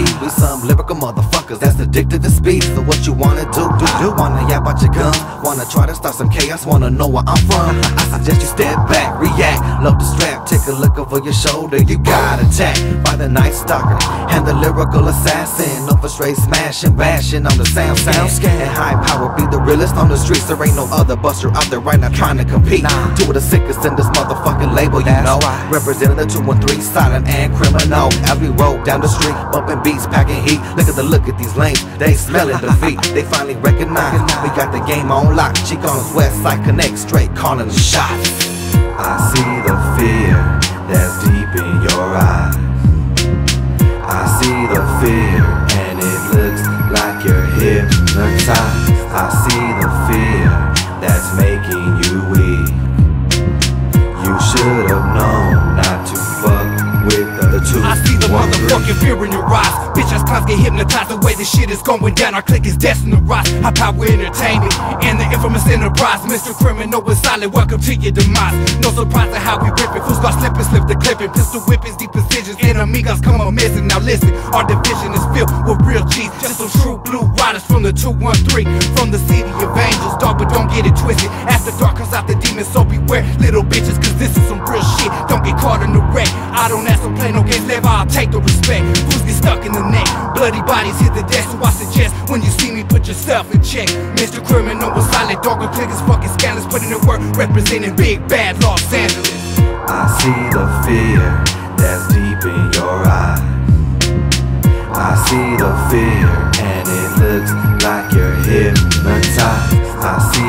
with we some lyrical motherfuckers that's addicted to speed. So what you wanna do? Do do wanna yap out your guns? Wanna try to start some chaos? Wanna know where I'm from? I suggest you step back, react, load the strap, take a look over your shoulder. You got attacked by the night stalker and the lyrical assassin. Over straight smashing, bashing on the sound sound scan. And high power be the realest on the streets. There ain't no other buster out there right now trying to compete. Nah. Two of the sickest in this motherfucking label, you That's know. right. Representing the two and three, silent and criminal. As we roll down the street, bumping beats, packing heat. Look at the look at these lanes, they smelling defeat. They finally recognize we got the game on lock. Us, West Side Connect, straight calling the shots. I see the fear that's deep motherfucking fear in your eyes. Bitch ass clowns get hypnotized the way this shit is going down. Our clique is destined to rise. High power entertainment and the infamous enterprise. Mr. Criminal is silent. Welcome to your demise. No surprise at how we rip it. Fools got slip and slip the clipping. Pistol whippings, deep precisions. Enemigos come missing. Now listen, our division is filled with real G's. Just some true blue riders from the 213. From the city of angels, dog, but don't get it twisted. After dark comes out the demons, so beware, little bitches, cause this is some real shit. Don't get caught in the wreck. I don't ask I'll take the respect. Fools get stuck in the neck. Bloody bodies hit the desk, so I suggest when you see me, put yourself in check. Mr. Criminal was silent, dog, and click is fucking scandalous. Putting in work, representing big bad Los Angeles. I see the fear that's deep in your eyes. I see the fear and it looks like you're hypnotized. I see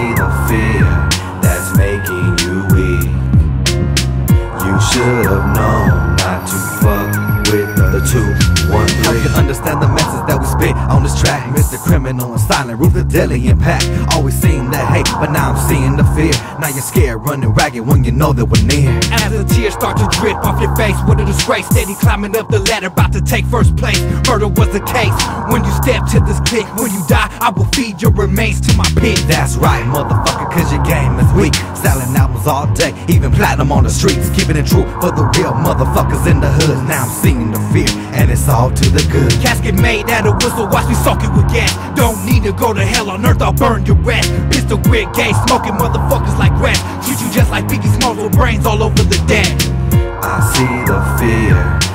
two, one, Hope you understand the message that we spit on this track. Mr. Criminal and silent, the deadly impact. Always seen the hate, but now I'm seeing the fear. Now you're scared, running ragged when you know that we're near. As the tears start to drip off your face, what a disgrace. Steady climbing up the ladder, about to take first place. Murder was the case. When you step to this click, when you die, I will feed your remains to my pit. That's right, motherfucker, cause your game is weak. Selling albums all day, even platinum on the streets. Keeping it true for the real motherfuckers in the hood. Now I'm seeing the fear, all to the good. Casket made out of whistle, watch me soak it with gas. Don't need to go to hell on earth, I'll burn your ass. Pistol grip, gay, smoking motherfuckers like rats. Treat you just like Biggie Smalls with brains all over the deck. I see the fear